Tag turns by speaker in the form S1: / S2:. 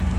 S1: Yeah.